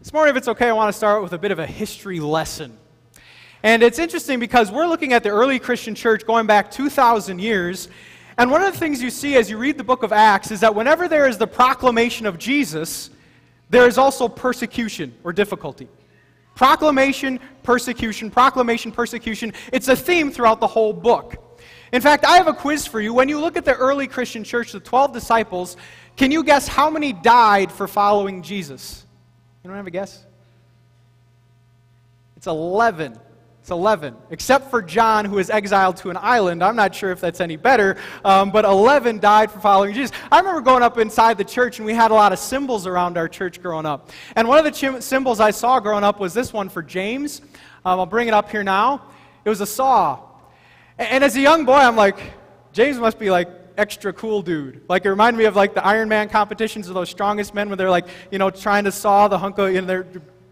This morning, if it's okay, I want to start with a bit of a history lesson. And it's interesting because we're looking at the early Christian church going back 2,000 years. And one of the things you see as you read the book of Acts is that whenever there is the proclamation of Jesus, there is also persecution or difficulty. Proclamation, persecution, proclamation, persecution. It's a theme throughout the whole book. In fact, I have a quiz for you. When you look at the early Christian church, the 12 disciples, can you guess how many died for following Jesus? You don't have a guess? It's 11. It's 11. Except for John, who was exiled to an island. I'm not sure if that's any better, um, but 11 died for following Jesus. I remember going up inside the church, and we had a lot of symbols around our church growing up. And one of the symbols I saw growing up was this one for James. Um, I'll bring it up here now. It was a saw. And, and as a young boy, I'm like, James must be like extra cool dude. Like it reminded me of like the Iron Man competitions of those strongest men when they're like, you know, trying to saw the hunk of in their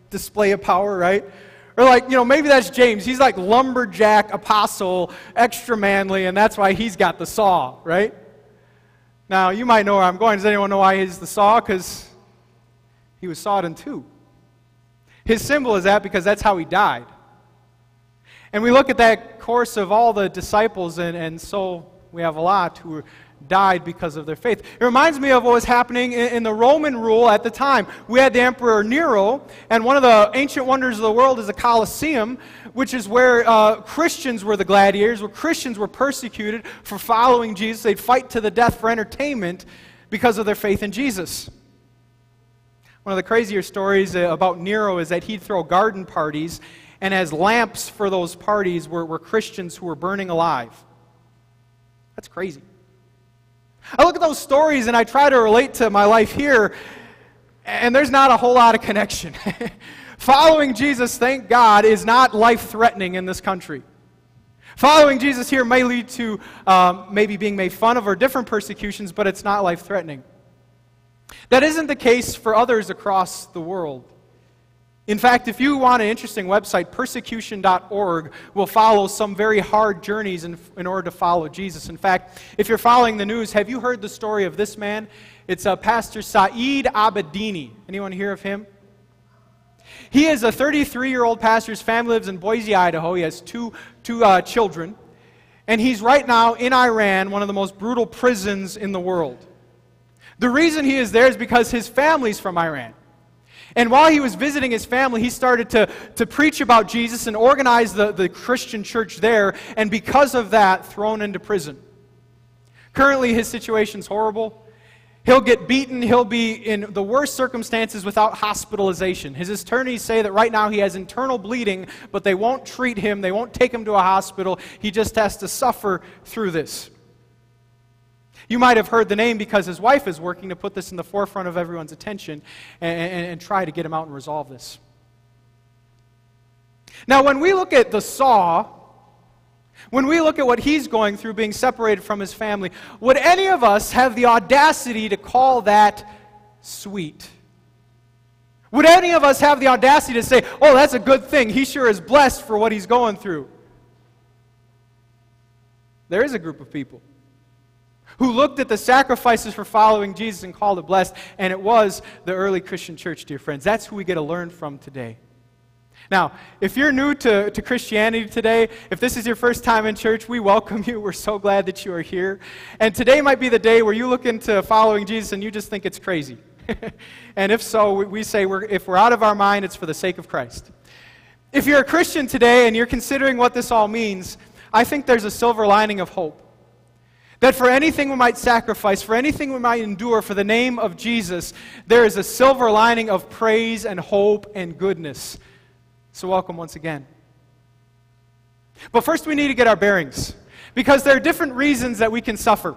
display of power, right? Or like, you know, maybe that's James. He's like lumberjack apostle, extra manly, and that's why he's got the saw, right? Now, you might know where I'm going. Does anyone know why he's the saw? Because he was sawed in two. His symbol is that because that's how he died. And we look at that course of all the disciples, and, and so we have a lot who died because of their faith. It reminds me of what was happening in, in, the Roman rule at the time. We had the Emperor Nero, and one of the ancient wonders of the world is the Colosseum, which is where uh, Christians were the gladiators, where Christians were persecuted for following Jesus. They'd fight to the death for entertainment because of their faith in Jesus. One of the crazier stories uh, about Nero is that he'd throw garden parties, and as lamps for those parties were, were Christians who were burning alive. That's crazy. I look at those stories and I try to relate to my life here, and there's not a whole lot of connection. Following Jesus, thank God, is not life threatening in this country. Following Jesus here may lead to um, maybe being made fun of or different persecutions, but it's not life threatening. That isn't the case for others across the world. In fact, if you want an interesting website, persecution.org will follow some very hard journeys in, in order to follow Jesus. In fact, if you're following the news, have you heard the story of this man? It's uh, Pastor Saeed Abedini. Anyone hear of him? He is a 33 year old pastor. His family lives in Boise, Idaho. He has two, two uh, children. And he's right now in Iran, one of the most brutal prisons in the world. The reason he is there is because his family's from Iran. And while he was visiting his family, he started to, to preach about Jesus and organize the, the Christian church there, and because of that, thrown into prison. Currently, his situation's horrible. He'll get beaten. He'll be in the worst circumstances without hospitalization. His attorneys say that right now he has internal bleeding, but they won't treat him. They won't take him to a hospital. He just has to suffer through this. You might have heard the name because his wife is working to put this in the forefront of everyone's attention and, and, and try to get him out and resolve this. Now, when we look at the saw, when we look at what he's going through being separated from his family, would any of us have the audacity to call that sweet? Would any of us have the audacity to say, oh, that's a good thing? He sure is blessed for what he's going through. There is a group of people who looked at the sacrifices for following Jesus and called it blessed. And it was the early Christian church, dear friends. That's who we get to learn from today. Now, if you're new to, to Christianity today, if this is your first time in church, we welcome you. We're so glad that you are here. And today might be the day where you look into following Jesus and you just think it's crazy. and if so, we, we say we're, if we're out of our mind, it's for the sake of Christ. If you're a Christian today and you're considering what this all means, I think there's a silver lining of hope. That for anything we might sacrifice, for anything we might endure for the name of Jesus, there is a silver lining of praise and hope and goodness. So, welcome once again. But first, we need to get our bearings because there are different reasons that we can suffer.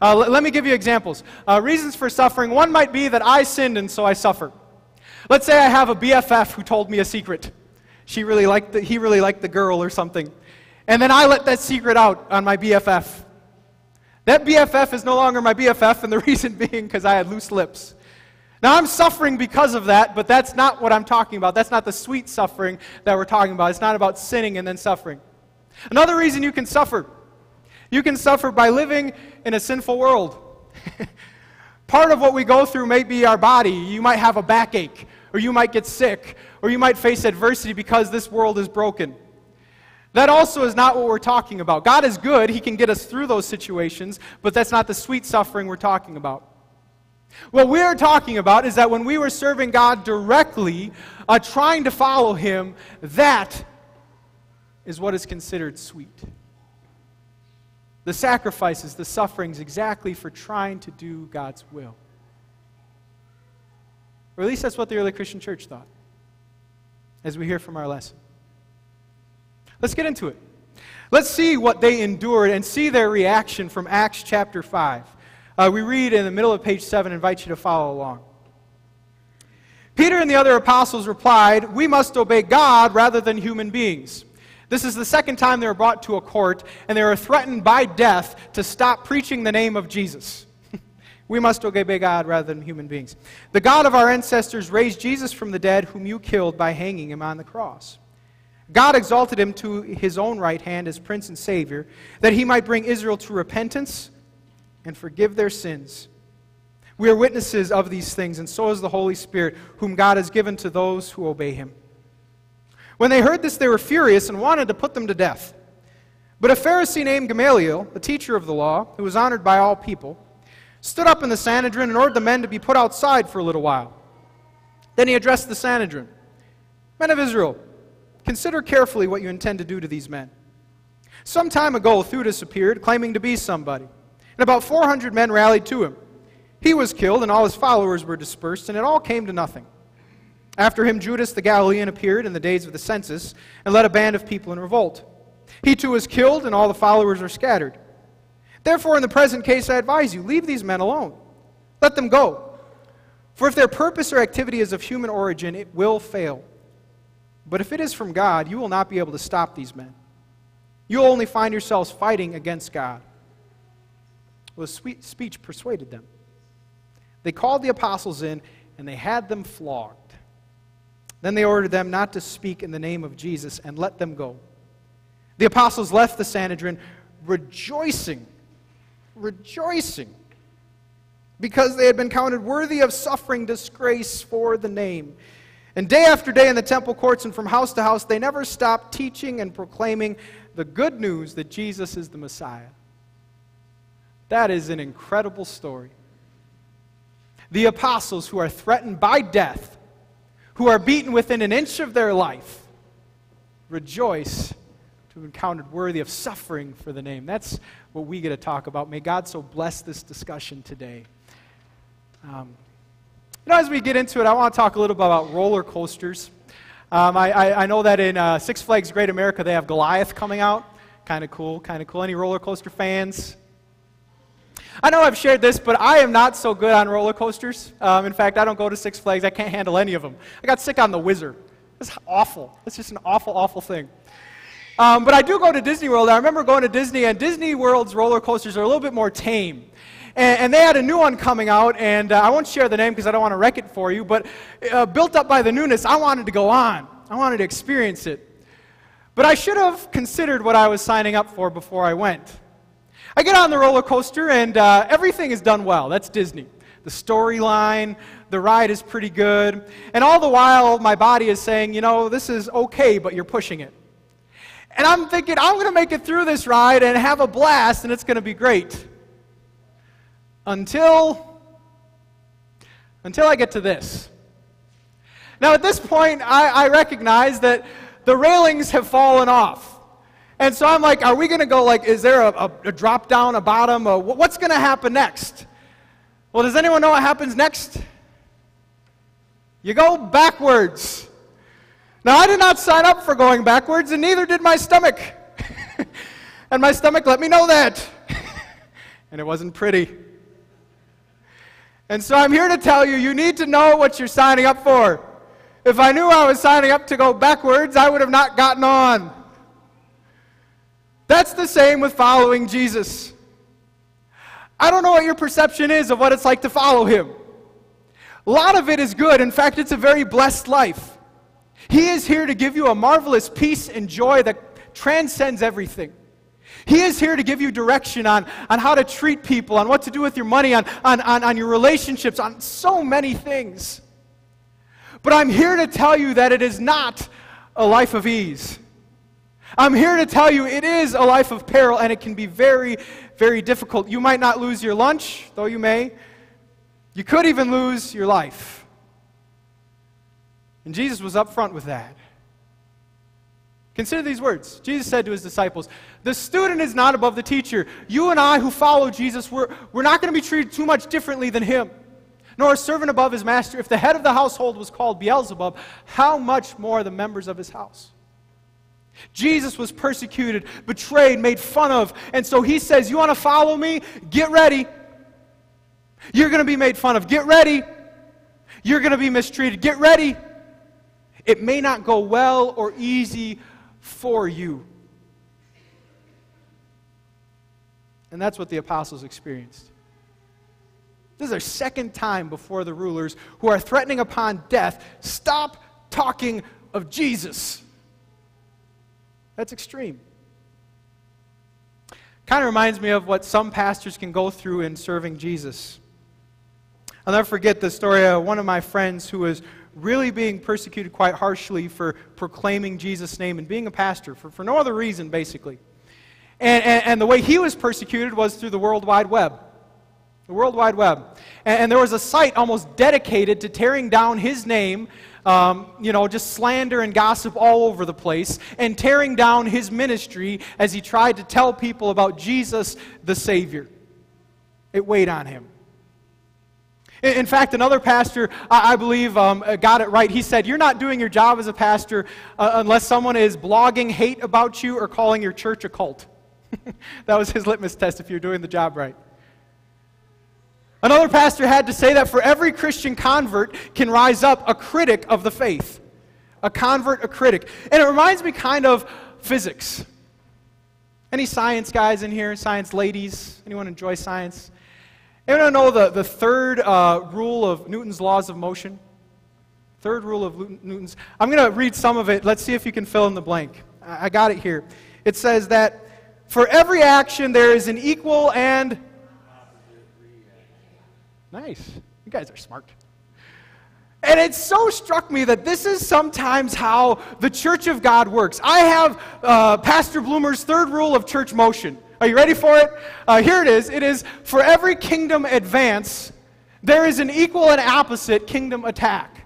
Uh, l- let me give you examples. Uh, reasons for suffering one might be that I sinned and so I suffer. Let's say I have a BFF who told me a secret. She really liked the, he really liked the girl or something. And then I let that secret out on my BFF. That BFF is no longer my BFF, and the reason being because I had loose lips. Now, I'm suffering because of that, but that's not what I'm talking about. That's not the sweet suffering that we're talking about. It's not about sinning and then suffering. Another reason you can suffer you can suffer by living in a sinful world. Part of what we go through may be our body. You might have a backache, or you might get sick, or you might face adversity because this world is broken. That also is not what we're talking about. God is good, He can get us through those situations, but that's not the sweet suffering we're talking about. What we're talking about is that when we were serving God directly, uh, trying to follow Him, that is what is considered sweet. The sacrifices, the sufferings, exactly for trying to do God's will. Or at least that's what the early Christian church thought, as we hear from our lesson. Let's get into it. Let's see what they endured and see their reaction from Acts chapter 5. Uh, we read in the middle of page 7, invite you to follow along. Peter and the other apostles replied, We must obey God rather than human beings. This is the second time they were brought to a court, and they were threatened by death to stop preaching the name of Jesus. we must obey God rather than human beings. The God of our ancestors raised Jesus from the dead, whom you killed by hanging him on the cross. God exalted him to his own right hand as Prince and Savior, that he might bring Israel to repentance and forgive their sins. We are witnesses of these things, and so is the Holy Spirit, whom God has given to those who obey him. When they heard this, they were furious and wanted to put them to death. But a Pharisee named Gamaliel, a teacher of the law, who was honored by all people, stood up in the Sanhedrin and ordered the men to be put outside for a little while. Then he addressed the Sanhedrin Men of Israel, Consider carefully what you intend to do to these men. Some time ago, Theudas appeared, claiming to be somebody, and about 400 men rallied to him. He was killed, and all his followers were dispersed, and it all came to nothing. After him, Judas the Galilean appeared in the days of the census and led a band of people in revolt. He too was killed, and all the followers are scattered. Therefore, in the present case, I advise you leave these men alone. Let them go. For if their purpose or activity is of human origin, it will fail. But if it is from God, you will not be able to stop these men. You'll only find yourselves fighting against God. Well, sweet speech persuaded them. They called the apostles in and they had them flogged. Then they ordered them not to speak in the name of Jesus and let them go. The apostles left the Sanhedrin rejoicing, rejoicing, because they had been counted worthy of suffering disgrace for the name. And day after day in the temple courts and from house to house, they never stopped teaching and proclaiming the good news that Jesus is the Messiah. That is an incredible story. The apostles who are threatened by death, who are beaten within an inch of their life, rejoice to have encountered worthy of suffering for the name. That's what we get to talk about. May God so bless this discussion today. Um, you know, as we get into it, I want to talk a little bit about roller coasters. Um, I, I, I, know that in uh, Six Flags Great America, they have Goliath coming out. Kind of cool, kind of cool. Any roller coaster fans? I know I've shared this, but I am not so good on roller coasters. Um, in fact, I don't go to Six Flags. I can't handle any of them. I got sick on the Whizzer. It's awful. It's just an awful, awful thing. Um, but I do go to Disney World. I remember going to Disney, and Disney World's roller coasters are a little bit more tame. And, and they had a new one coming out, and uh, I won't share the name because I don't want to wreck it for you, but uh, built up by the newness, I wanted to go on. I wanted to experience it. But I should have considered what I was signing up for before I went. I get on the roller coaster, and uh, everything is done well. That's Disney. The storyline, the ride is pretty good. And all the while, my body is saying, you know, this is okay, but you're pushing it. And I'm thinking, I'm going to make it through this ride and have a blast, and it's going to be great until until I get to this. Now, at this point, I, I recognize that the railings have fallen off. And so I'm like, are we going to go like, is there a, a, a drop down, a bottom? A, what's going to happen next? Well, does anyone know what happens next? You go backwards. Now, I did not sign up for going backwards, and neither did my stomach. and my stomach let me know that. and it wasn't pretty. And so I'm here to tell you, you need to know what you're signing up for. If I knew I was signing up to go backwards, I would have not gotten on. That's the same with following Jesus. I don't know what your perception is of what it's like to follow him. A lot of it is good. In fact, it's a very blessed life. He is here to give you a marvelous peace and joy that transcends everything. He is here to give you direction on, on how to treat people, on what to do with your money, on, on, on, on your relationships, on so many things. But I'm here to tell you that it is not a life of ease. I'm here to tell you it is a life of peril and it can be very, very difficult. You might not lose your lunch, though you may. You could even lose your life. And Jesus was upfront with that. Consider these words. Jesus said to his disciples, The student is not above the teacher. You and I who follow Jesus, we're, we're not going to be treated too much differently than him, nor a servant above his master. If the head of the household was called Beelzebub, how much more the members of his house? Jesus was persecuted, betrayed, made fun of. And so he says, You want to follow me? Get ready. You're going to be made fun of. Get ready. You're going to be mistreated. Get ready. It may not go well or easy for you. And that's what the apostles experienced. This is their second time before the rulers who are threatening upon death. Stop talking of Jesus. That's extreme. Kind of reminds me of what some pastors can go through in serving Jesus. I'll never forget the story of one of my friends who was really being persecuted quite harshly for proclaiming Jesus' name and being a pastor for, for no other reason, basically. And, and, and the way he was persecuted was through the World Wide Web. The World Wide Web. And, and there was a site almost dedicated to tearing down his name um, you know, just slander and gossip all over the place and tearing down his ministry as he tried to tell people about Jesus the Savior. It weighed on him. In fact, another pastor, I believe, um, got it right. He said, You're not doing your job as a pastor uh, unless someone is blogging hate about you or calling your church a cult. that was his litmus test if you're doing the job right. Another pastor had to say that for every Christian convert can rise up a critic of the faith. A convert, a critic. And it reminds me kind of physics. Any science guys in here? Science ladies? Anyone enjoy science? Anyone know the, the third uh, rule of Newton's laws of motion? Third rule of Newton's. I'm going to read some of it. Let's see if you can fill in the blank. I got it here. It says that for every action there is an equal and reaction. Nice. You guys are smart. And it so struck me that this is sometimes how the church of God works. I have uh, Pastor Bloomer's third rule of church motion. Are you ready for it? Uh, here it is. It is for every kingdom advance, there is an equal and opposite kingdom attack.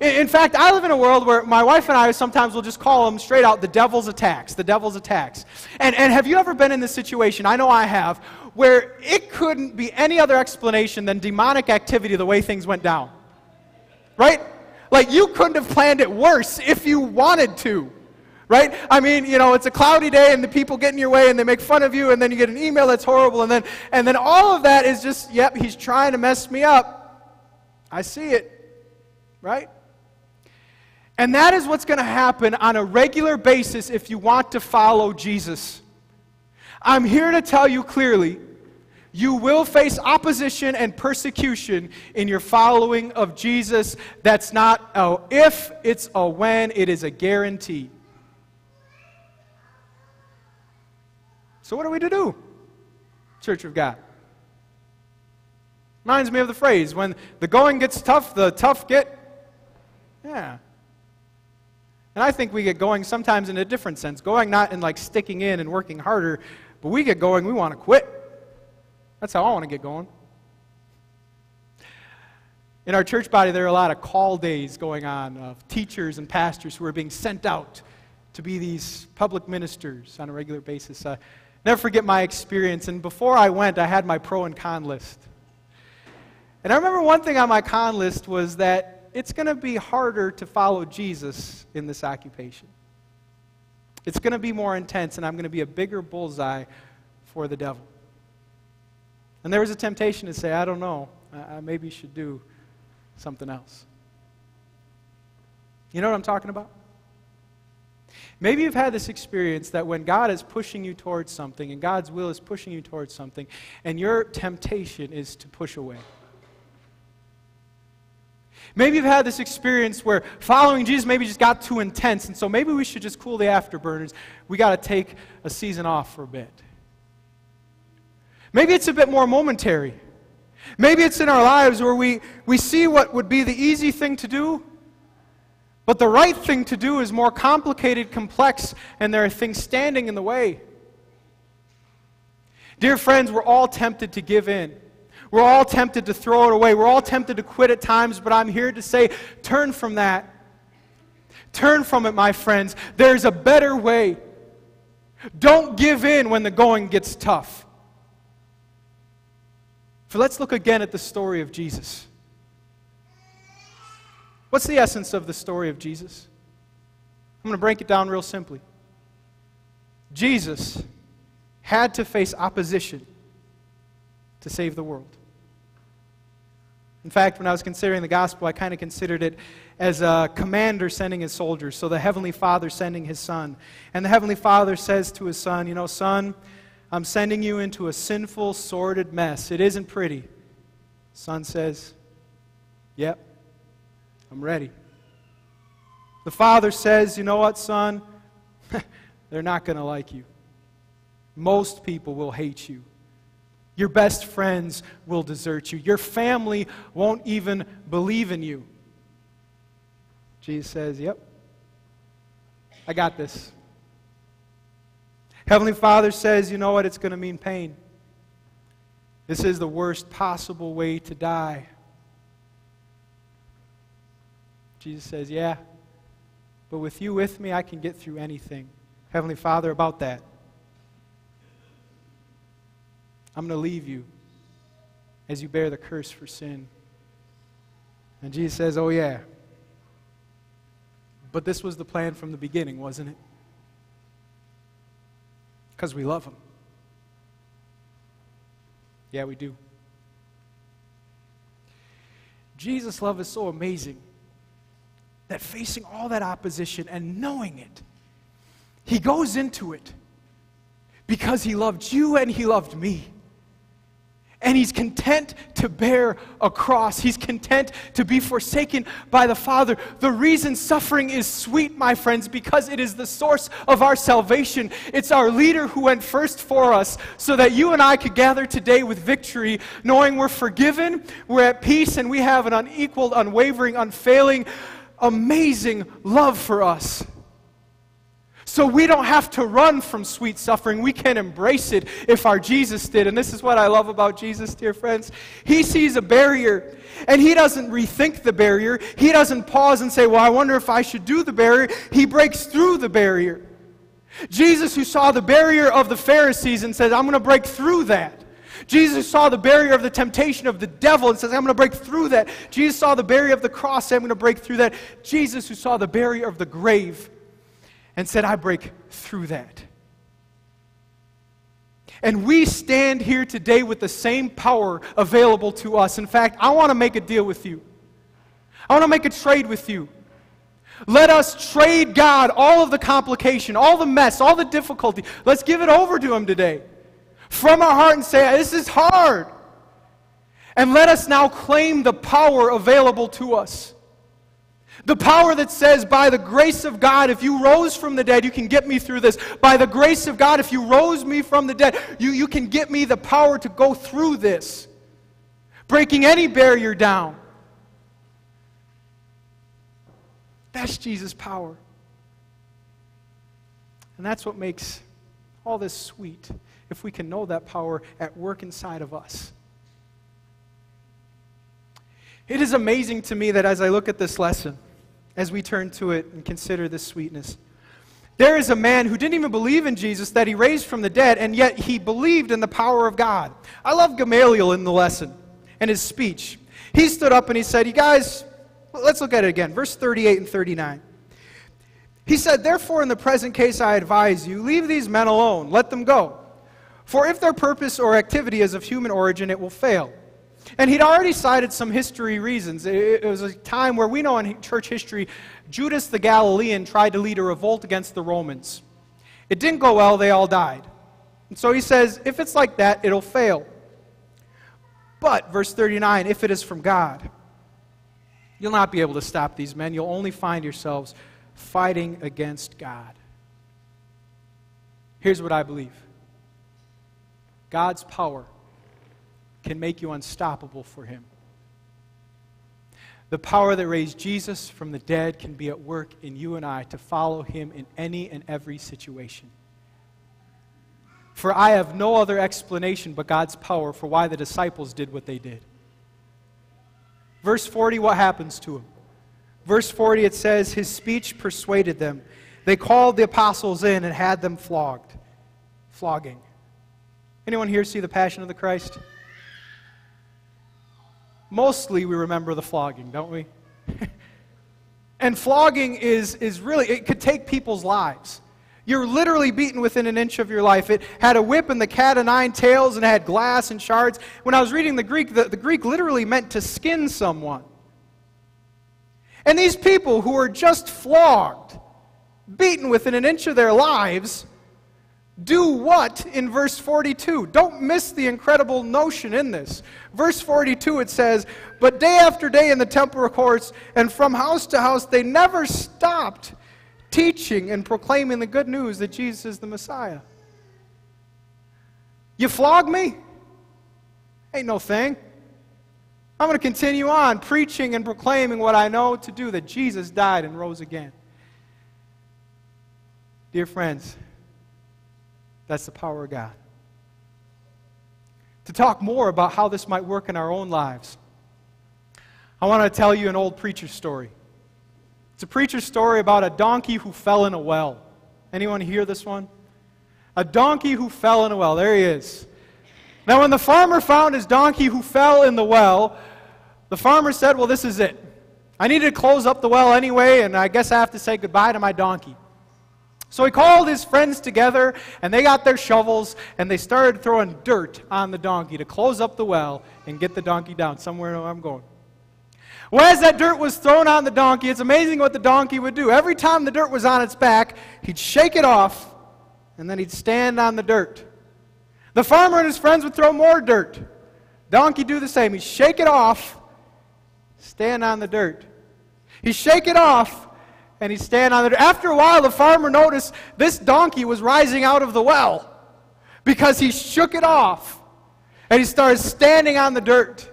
In, fact, I live in a world where my wife and I sometimes will just call them straight out the devil's attacks. The devil's attacks. And, and have you ever been in this situation? I know I have, where it couldn't be any other explanation than demonic activity the way things went down. Right? Like you couldn't have planned it worse if you wanted to. Right? I mean, you know, it's a cloudy day and the people get in your way and they make fun of you and then you get an email that's horrible and then and then all of that is just, yep, he's trying to mess me up. I see it. Right? And that is what's going to happen on a regular basis if you want to follow Jesus. I'm here to tell you clearly you will face opposition and persecution in your following of Jesus. That's not a if, it's a when, it is a guarantee. So, what are we to do, Church of God? Reminds me of the phrase when the going gets tough, the tough get. Yeah. And I think we get going sometimes in a different sense. Going not in like sticking in and working harder, but we get going, we want to quit. That's how I want to get going. In our church body, there are a lot of call days going on of teachers and pastors who are being sent out to be these public ministers on a regular basis. Uh, never forget my experience. And before I went, I had my pro and con list. And I remember one thing on my con list was that it's going to be harder to follow Jesus in this occupation. It's going to be more intense, and I'm going to be a bigger bullseye for the devil. And there was a temptation to say, I don't know, I, maybe should do something else. You know what I'm talking about? Maybe you've had this experience that when God is pushing you towards something and God's will is pushing you towards something, and your temptation is to push away. Maybe you've had this experience where following Jesus maybe just got too intense, and so maybe we should just cool the afterburners. We got to take a season off for a bit. Maybe it's a bit more momentary. Maybe it's in our lives where we, we see what would be the easy thing to do, But the right thing to do is more complicated, complex, and there are things standing in the way. Dear friends, we're all tempted to give in. We're all tempted to throw it away. We're all tempted to quit at times, but I'm here to say turn from that. Turn from it, my friends. There's a better way. Don't give in when the going gets tough. For let's look again at the story of Jesus. What's the essence of the story of Jesus? I'm going to break it down real simply. Jesus had to face opposition to save the world. In fact, when I was considering the gospel, I kind of considered it as a commander sending his soldiers. So the Heavenly Father sending his son. And the Heavenly Father says to his son, You know, son, I'm sending you into a sinful, sordid mess. It isn't pretty. Son says, Yep, I'm ready. The father says, You know what, son? They're not going to like you. Most people will hate you. Your best friends will desert you. Your family won't even believe in you. Jesus says, Yep, I got this. Heavenly Father says, You know what? It's going to mean pain. This is the worst possible way to die. Jesus says, Yeah, but with you with me, I can get through anything. Heavenly Father, about that. I'm going to leave you as you bear the curse for sin. And Jesus says, Oh, yeah. But this was the plan from the beginning, wasn't it? Because we love Him. Yeah, we do. Jesus' love is so amazing that facing all that opposition and knowing it, He goes into it because He loved you and He loved me and he's content to bear a cross. He's content to be forsaken by the Father. The reason suffering is sweet, my friends, because it is the source of our salvation. It's our leader who went first for us so that you and I could gather today with victory, knowing we're forgiven, we're at peace, and we have an unequaled, unwavering, unfailing, amazing love for us. So we don't have to run from sweet suffering. We can embrace it if our Jesus did. And this is what I love about Jesus, dear friends. He sees a barrier and he doesn't rethink the barrier. He doesn't pause and say, Well, I wonder if I should do the barrier. He breaks through the barrier. Jesus, who saw the barrier of the Pharisees and says, I'm going to break through that. Jesus saw the barrier of the temptation of the devil and says, I'm going to break through that. Jesus saw the barrier of the cross, and I'm going to break through that. Jesus, who saw the barrier of the grave, and said, I break through that. And we stand here today with the same power available to us. In fact, I want to make a deal with you. I want to make a trade with you. Let us trade God all of the complication, all the mess, all the difficulty. Let's give it over to Him today. From our heart and say, This is hard. And let us now claim the power available to us. The power that says, by the grace of God, if you rose from the dead, you can get me through this. By the grace of God, if you rose me from the dead, you, you can get me the power to go through this, breaking any barrier down. That's Jesus' power. And that's what makes all this sweet, if we can know that power at work inside of us. It is amazing to me that as I look at this lesson, as we turn to it and consider this sweetness. There is a man who didn't even believe in Jesus that he raised from the dead, and yet he believed in the power of God. I love Gamaliel in the lesson and his speech. He stood up and he said, You guys, let's look at it again. Verse 38 and 39. He said, Therefore, in the present case, I advise you, leave these men alone, let them go. For if their purpose or activity is of human origin, it will fail. And he'd already cited some history reasons. It, was a time where we know in church history, Judas the Galilean tried to lead a revolt against the Romans. It didn't go well, they all died. And so he says, if it's like that, it'll fail. But, verse 39, if it is from God, you'll not be able to stop these men. You'll only find yourselves fighting against God. Here's what I believe God's power can make you unstoppable for Him. The power that raised Jesus from the dead can be at work in you and I to follow him in any and every situation. For I have no other explanation but God's power for why the disciples did what they did. Verse 40, what happens to him? Verse 40, it says, His speech persuaded them. They called the apostles in and had them flogged. Flogging. Anyone here see the Passion of the Christ? Mostly we remember the flogging, don't we? and flogging is, is really, it could take people's lives. You're literally beaten within an inch of your life. It had a whip and the cat of nine tails and it had glass and shards. When I was reading the Greek, the, the Greek literally meant to skin someone. And these people who were just flogged, beaten within an inch of their lives, do what in verse 42? Don't miss the incredible notion in this. Verse 42 it says, But day after day in the temple courts and from house to house, they never stopped teaching and proclaiming the good news that Jesus is the Messiah. You flog me? Ain't no thing. I'm going to continue on preaching and proclaiming what I know to do that Jesus died and rose again. Dear friends, that's the power of God. To talk more about how this might work in our own lives, I want to tell you an old preacher story. It's a preacher story about a donkey who fell in a well. Anyone hear this one? A donkey who fell in a well. There he is. Now, when the farmer found his donkey who fell in the well, the farmer said, Well, this is it. I need to close up the well anyway, and I guess I have to say goodbye to my donkey. So he called his friends together, and they got their shovels, and they started throwing dirt on the donkey to close up the well and get the donkey down somewhere where I'm going. Well, as that dirt was thrown on the donkey, it's amazing what the donkey would do. Every time the dirt was on its back, he'd shake it off, and then he'd stand on the dirt. The farmer and his friends would throw more dirt. Donkey do the same. He'd shake it off, stand on the dirt. He'd shake it off, and he'd stand on it. After a while, the farmer noticed this donkey was rising out of the well because he shook it off and he started standing on the dirt.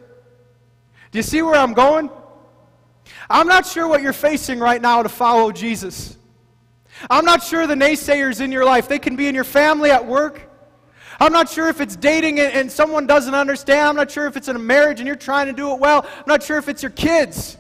Do you see where I'm going? I'm not sure what you're facing right now to follow Jesus. I'm not sure the naysayers in your life, they can be in your family, at work. I'm not sure if it's dating and, and someone doesn't understand. I'm not sure if it's in a marriage and you're trying to do it well. I'm not sure if it's your kids.